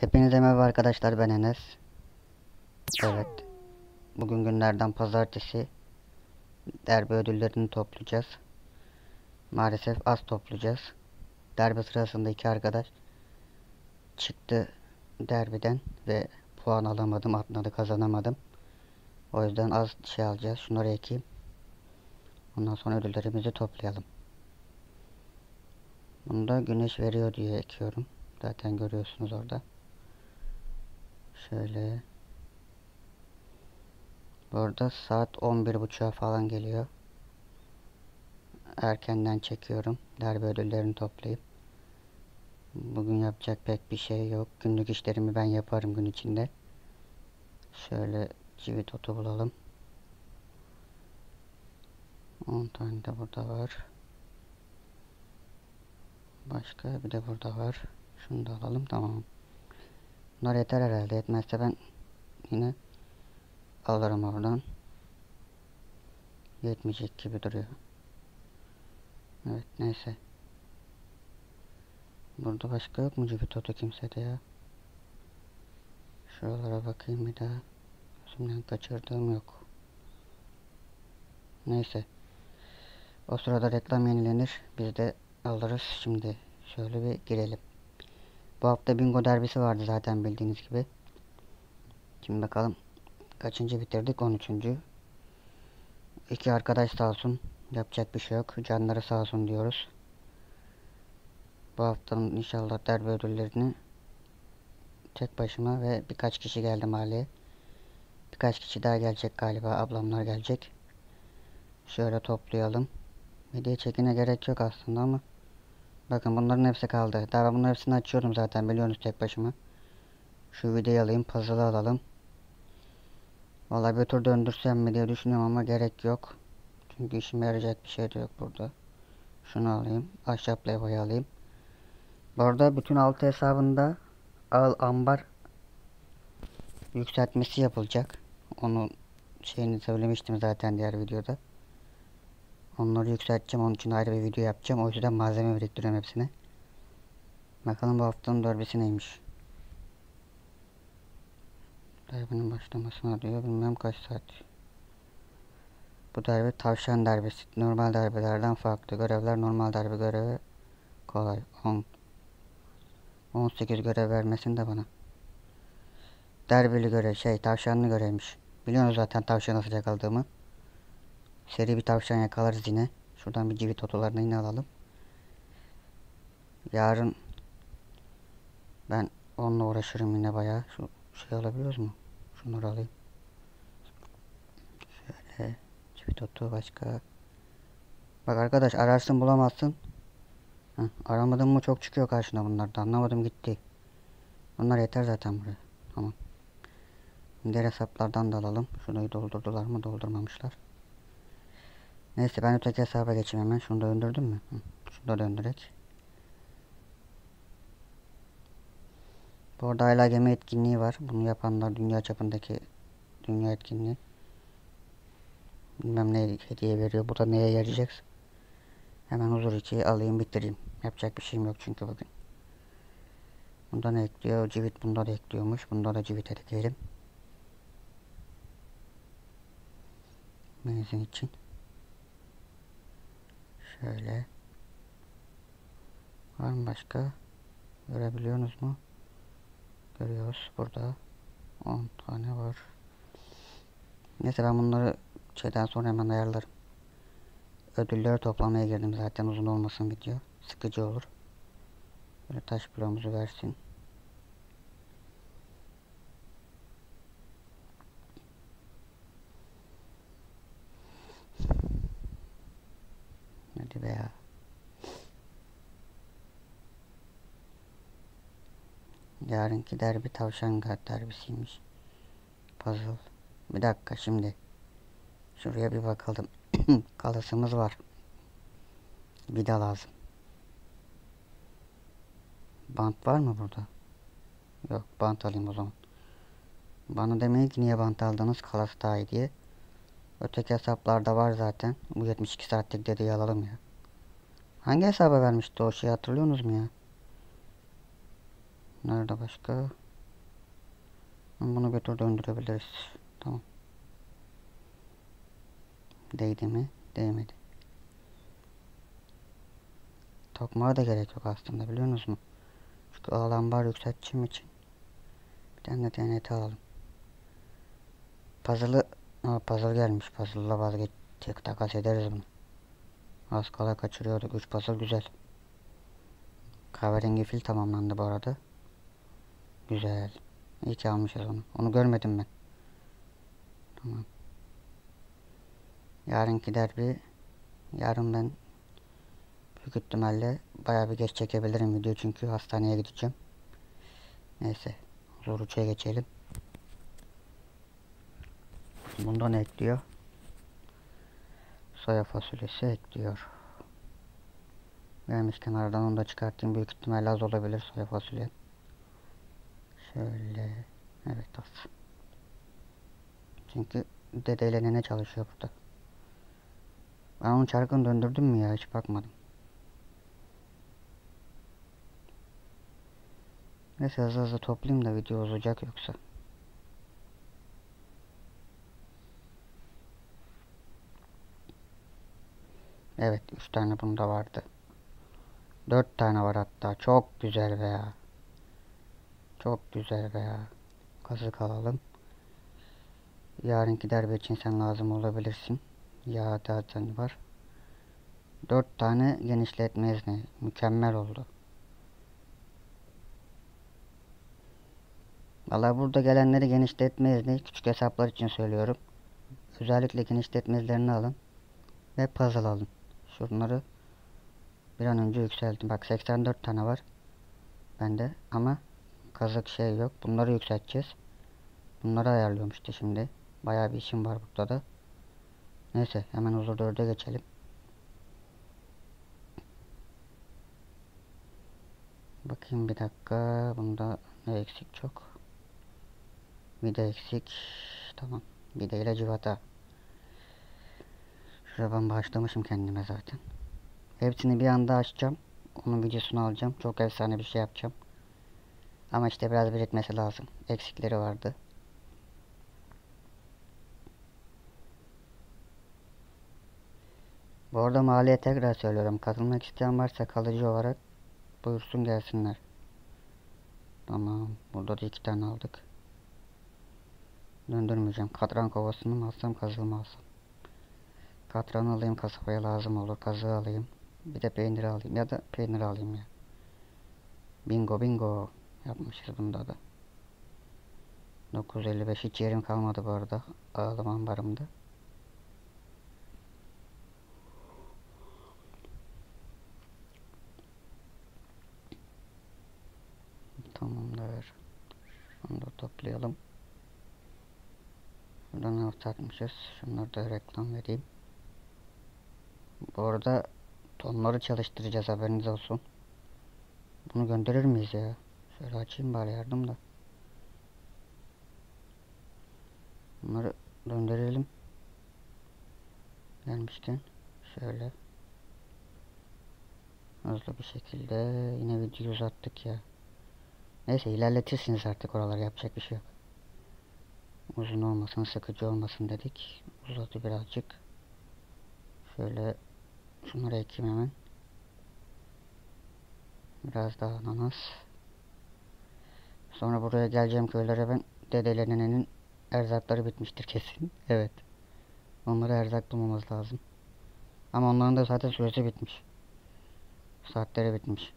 Hepinize merhaba arkadaşlar ben Enes. Evet. Bugün günlerden pazartesi. Derbi ödüllerini toplayacağız. Maalesef az toplayacağız. Derbi sırasında iki arkadaş çıktı derbiden ve puan alamadım, atladı kazanamadım. O yüzden az şey alacağız. Şunları ekeyim. Ondan sonra ödüllerimizi toplayalım. Bunu da güneş veriyor diye ekiyorum. Zaten görüyorsunuz orada. Şöyle. Burada saat 11.30'a falan geliyor. Erkenden çekiyorum. Derbi ödüllerini toplayıp. Bugün yapacak pek bir şey yok. Günlük işlerimi ben yaparım gün içinde. Şöyle otu bulalım. 10 tane de burada var. Başka bir de burada var. Şunu da alalım tamam. Bunlar yeter herhalde. Yetmezse ben yine alırım oradan. Yetmeyecek gibi duruyor. Evet neyse. Burada başka yok mu cibitotu kimsede ya? Şuralara bakayım bir daha. Gözümden kaçırdığım yok. Neyse. O sırada reklam yenilenir. Biz de alırız. Şimdi şöyle bir girelim. Bu hafta bingo derbisi vardı zaten bildiğiniz gibi. Şimdi bakalım kaçıncı bitirdik? 13. İki arkadaş sağ olsun. Yapacak bir şey yok. Canları sağ olsun diyoruz. Bu haftanın inşallah derbi ödüllerini tek başıma ve birkaç kişi geldi mahalleye. Birkaç kişi daha gelecek galiba. Ablamlar gelecek. Şöyle toplayalım. Video çekine gerek yok aslında ama Bakın bunların hepsi kaldı. Daha bunların hepsini açıyorum zaten biliyorsunuz tek başıma. Şu videoyu alayım. Puzzle'ı alalım. Vallahi bir tur döndürsem mi diye düşünüyorum ama gerek yok. Çünkü işime yarayacak bir şey de yok burada. Şunu alayım. Ahşap levhayı alayım. Bu arada bütün altı hesabında al ambar yükseltmesi yapılacak. Onun şeyini söylemiştim zaten diğer videoda. Onları yükselteceğim. Onun için ayrı bir video yapacağım. O yüzden malzeme biriktiriyorum hepsine. Bakalım bu haftanın derbisi neymiş. Derbinin başlamasına diyor. Bilmem kaç saat. Bu derbi tavşan derbisi. Normal derbilerden farklı. Görevler normal derbi görevi kolay. 10 18 görev vermesin de bana. Derbili görev şey tavşanlı görevmiş. Biliyorsunuz zaten tavşan nasıl yakaladığımı. Seri bir tavşan yakalarız yine. Şuradan bir civit otolarını yine alalım. Yarın ben onunla uğraşırım yine bayağı. Şu şey alabiliyoruz mu? Şunları alayım. Şöyle civit otu başka. Bak arkadaş ararsın bulamazsın. Heh, aramadın mı çok çıkıyor karşına bunlarda. Anlamadım gitti. Bunlar yeter zaten buraya. Tamam. Diğer hesaplardan da alalım. Şurayı doldurdular mı? Doldurmamışlar. Neyse ben öteki hesaba geçeyim hemen. Şunu da döndürdüm mü? Şunu da döndürek. Bu hala gemi etkinliği var. Bunu yapanlar dünya çapındaki dünya etkinliği. Bilmem ne hediye veriyor. Bu da neye yarayacak? Hemen huzur içi alayım bitireyim. Yapacak bir şeyim yok çünkü bugün. Bunda ne ekliyor? Civit bunda da ekliyormuş. Bunda da civit ekleyelim. Benzin için. Şöyle. Var mı başka? Görebiliyorsunuz mu? Görüyoruz. Burada 10 tane var. Neyse ben bunları şeyden sonra hemen ayarlarım. Ödülleri toplamaya girdim zaten uzun olmasın video. Sıkıcı olur. Böyle taş bloğumuzu versin. Hadi be ya. Yarınki derbi tavşan derbisiymiş. Puzzle. Bir dakika şimdi. Şuraya bir bakalım. Kalasımız var. Vida lazım. Bant var mı burada? Yok bant alayım o zaman. Bana demeyin ki niye bant aldınız kalası daha iyi diye. Öteki hesaplarda var zaten. Bu 72 saatlik dedeyi alalım ya. Hangi hesaba vermişti o şeyi hatırlıyorsunuz mu ya? Nerede başka? Bunu tur döndürebiliriz. Tamam. Değdi mi? Değmedi. Tokmağa da gerek yok aslında biliyor musunuz? Çünkü alan bar yükselteceğim için. Bir tane de TNT alalım. Puzzle'ı... Aa, puzzle gelmiş. Puzzle'la vazgeçecek. Takas ederiz bunu. Az kala kaçırıyorduk. 3 puzzle güzel. Kahverengi fil tamamlandı bu arada. Güzel. İyi ki almışız onu. Onu görmedim ben. Tamam. Yarınki derbi yarın ben büyük ihtimalle bayağı bir geç çekebilirim video çünkü hastaneye gideceğim. Neyse. Zor uçaya geçelim. Bunda ne ekliyor? Soya fasulyesi ekliyor. Vermiş kenardan onu da çıkartayım. Büyük ihtimalle az olabilir soya fasulye. Şöyle. Evet az. Çünkü dedeyle nene çalışıyor burada. Ben onun çarkını döndürdüm mü ya hiç bakmadım. Neyse hızlı hızlı toplayayım da video uzayacak yoksa. Evet 3 tane bunda vardı. 4 tane var hatta. Çok güzel veya. Çok güzel veya. Kazık alalım. Yarınki derbi için sen lazım olabilirsin. Ya zaten var. 4 tane genişletme izni. Mükemmel oldu. Valla burada gelenleri genişletme izni küçük hesaplar için söylüyorum. Özellikle genişletme izlerini alın. Ve puzzle alın. Şunları bir an önce yükseltin. Bak 84 tane var. Bende ama kazık şey yok. Bunları yükselteceğiz. Bunları ayarlıyorum işte şimdi. Bayağı bir işim var burada da. Neyse hemen huzur 4'e geçelim. Bakayım bir dakika. Bunda ne eksik çok. Bir de eksik. Tamam. Bir de ile civata. Şuraya ben başlamışım kendime zaten. Hepsini bir anda açacağım. Onun videosunu alacağım. Çok efsane bir şey yapacağım. Ama işte biraz birikmesi lazım. Eksikleri vardı. Bu arada mahalleye tekrar söylüyorum. Katılmak isteyen varsa kalıcı olarak buyursun gelsinler. Tamam. Burada da iki tane aldık. Döndürmeyeceğim. Katran kovasını mı alsam kazığı mı alsam? Katran alayım kasabaya lazım olur. Kazığı alayım. Bir de peynir alayım. Ya da peynir alayım ya. Bingo bingo. Yapmışız bunda da. 955 hiç yerim kalmadı bu arada. Ağlım ambarımda. Tamamdır. Şunu da toplayalım. Buradan alt atmışız. Şunları da reklam vereyim. Bu arada tonları çalıştıracağız haberiniz olsun. Bunu gönderir miyiz ya? Şöyle açayım bari yardım da. Bunları döndürelim. Gelmişken şöyle hızlı bir şekilde yine videoyu uzattık ya. Neyse ilerletirsiniz artık oraları yapacak bir şey yok. Uzun olmasın sıkıcı olmasın dedik. Uzadı birazcık. Şöyle şunları ekeyim hemen. Biraz daha ananas. Sonra buraya geleceğim köylere ben dedeyle nenenin erzakları bitmiştir kesin. Evet. Onlara erzak bulmamız lazım. Ama onların da zaten süresi bitmiş. Saatleri bitmiş.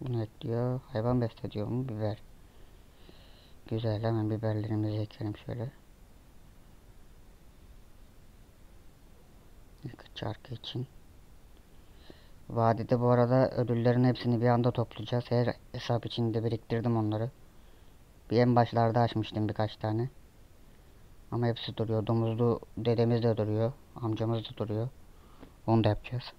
Bunu ekliyor. Hayvan beslediyor mu? Biber. Güzel. Hemen biberlerimizi ekelim şöyle. Çarkı için. Vadide bu arada ödüllerin hepsini bir anda toplayacağız. Her hesap içinde biriktirdim onları. Bir en başlarda açmıştım birkaç tane. Ama hepsi duruyor. Domuzlu dedemiz de duruyor. Amcamız da duruyor. Onu da yapacağız.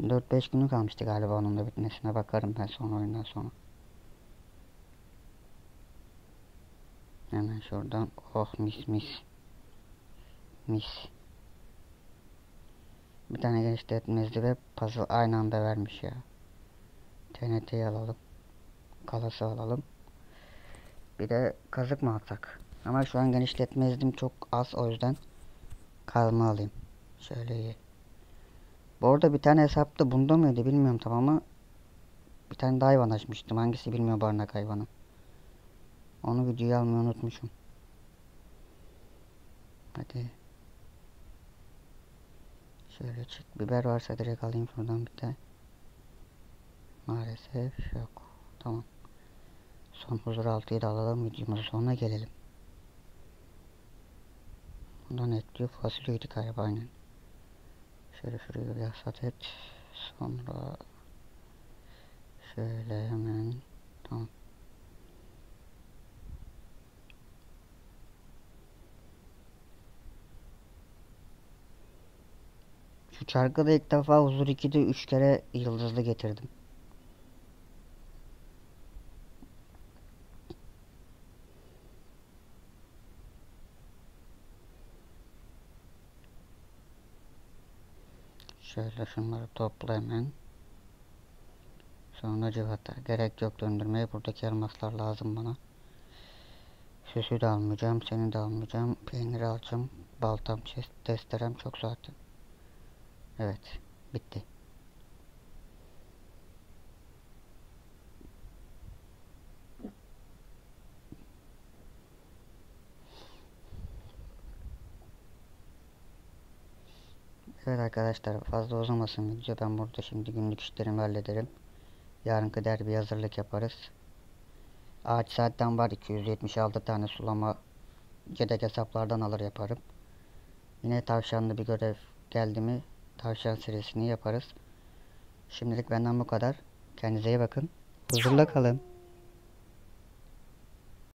4-5 günü kalmıştı galiba onun da bitmesine bakarım ben son oyundan sonra. Hemen şuradan oh mis mis mis. Bir tane genişletmezdi ve puzzle aynı anda vermiş ya. TNT'yi alalım. Kalası alalım. Bir de kazık mı atsak? Ama şu an genişletmezdim çok az o yüzden kazma alayım. Şöyle iyi. Bu arada bir tane hesapta bunda mıydı bilmiyorum tam ama bir tane daha hayvan açmıştım. Hangisi bilmiyorum barınak hayvanı. Onu videoya almayı unutmuşum. Hadi. Şöyle çık. Biber varsa direkt alayım şuradan bir tane. Maalesef yok. Tamam. Son huzur altıyı da alalım. Videomuzun sonuna gelelim. Bundan ekliyor. Fasulyeydi galiba aynen. Şöyle şuraya bir hasat et. Sonra şöyle hemen tamam. Şu çarkıda ilk defa huzur 2'de 3 kere yıldızlı getirdim. Şöyle şunları topla hemen. Sonra civata. Gerek yok döndürmeye. Buradaki elmaslar lazım bana. Süsü de almayacağım. Seni de almayacağım. Peyniri alacağım. Baltam, testerem çok zaten. Evet. Bitti. Evet arkadaşlar fazla uzamasın video. Ben burada şimdi günlük işlerimi hallederim. Yarınki derbi hazırlık yaparız. Ağaç zaten var 276 tane sulama yedek hesaplardan alır yaparım. Yine tavşanlı bir görev geldi mi tavşan serisini yaparız. Şimdilik benden bu kadar. Kendinize iyi bakın. Huzurla kalın.